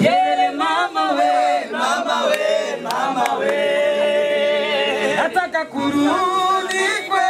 yele mama we Mama we, mama we. nataka kurudi kwetu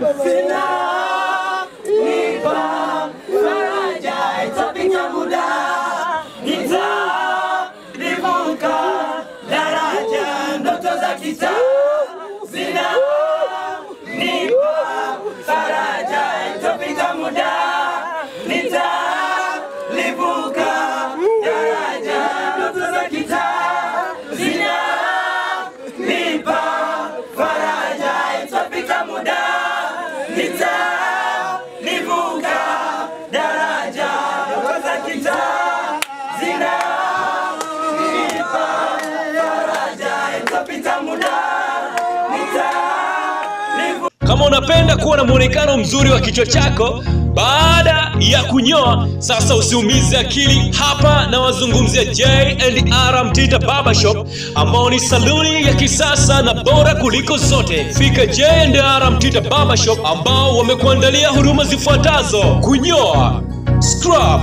Final! Unapenda kuwa na muonekano mzuri wa kichwa chako baada ya kunyoa, sasa usiumize akili. Hapa na wazungumzia J&R Mtita Barbershop ambao ni saluni ya kisasa na bora kuliko zote. Fika J&R Mtita Barbershop ambao wamekuandalia huduma zifuatazo: kunyoa, scrub,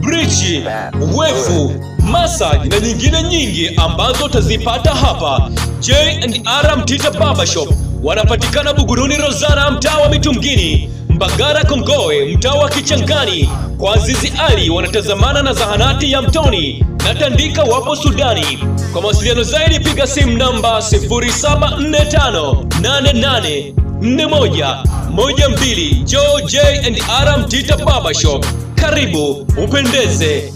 brichi, wefu, massage na nyingine nyingi ambazo utazipata hapa J&R Mtita Barbershop. Wanapatikana Buguruni Rozara, mtaa wa Mitungini, Mbagara Kongowe, mtaa wa Kichangani. Kwa Azizi Ali wanatazamana na zahanati ya Mtoni na Tandika wapo Sudani. Kwa mawasiliano zaidi piga simu namba 0745884112 Joe J and R Mtita Barbershop. Karibu upendeze.